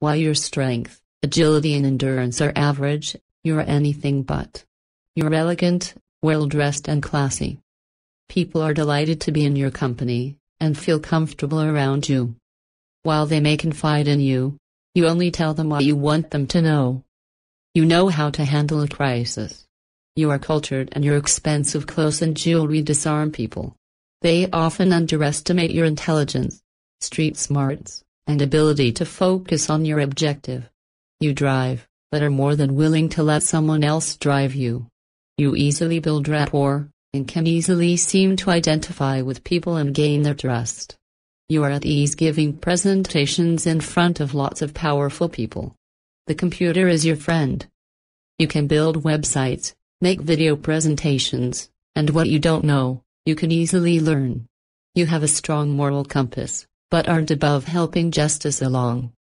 While your strength, agility, and endurance are average, you are anything but. You're elegant, well dressed, and classy. People are delighted to be in your company and feel comfortable around you. While they may confide in you, you only tell them what you want them to know. You know how to handle a crisis. You are cultured and your expensive clothes and jewelry disarm people. They often underestimate your intelligence, street smarts, and ability to focus on your objective. You drive, but are more than willing to let someone else drive you. You easily build rapport, and can easily seem to identify with people and gain their trust. You are at ease giving presentations in front of lots of powerful people. The computer is your friend. You can build websites, make video presentations, and what you don't know, you can easily learn. You have a strong moral compass, but aren't above helping justice along.